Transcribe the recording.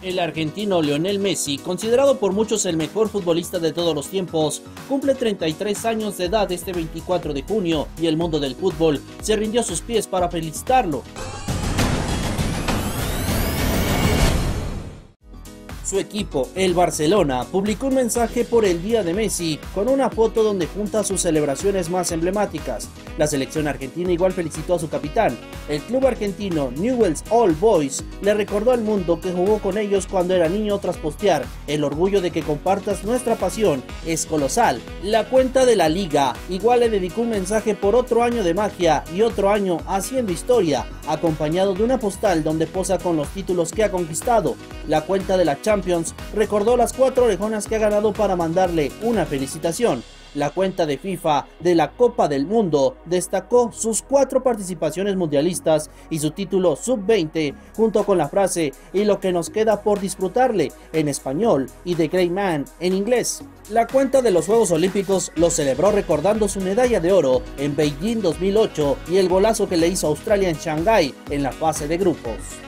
El argentino Lionel Messi, considerado por muchos el mejor futbolista de todos los tiempos, cumple 33 años de edad este 24 de junio y el mundo del fútbol se rindió a sus pies para felicitarlo. Su equipo, el Barcelona, publicó un mensaje por el Día de Messi con una foto donde junta sus celebraciones más emblemáticas. La selección argentina igual felicitó a su capitán. El club argentino Newell's All Boys le recordó al mundo que jugó con ellos cuando era niño tras postear. El orgullo de que compartas nuestra pasión es colosal. La cuenta de la liga igual le dedicó un mensaje por otro año de magia y otro año haciendo historia, acompañado de una postal donde posa con los títulos que ha conquistado. La cuenta de la Champions recordó las cuatro orejonas que ha ganado para mandarle una felicitación. La cuenta de FIFA de la Copa del Mundo destacó sus cuatro participaciones mundialistas y su título sub-20 junto con la frase y lo que nos queda por disfrutarle en español y The Great Man en inglés. La cuenta de los Juegos Olímpicos lo celebró recordando su medalla de oro en Beijing 2008 y el golazo que le hizo Australia en Shanghái en la fase de grupos.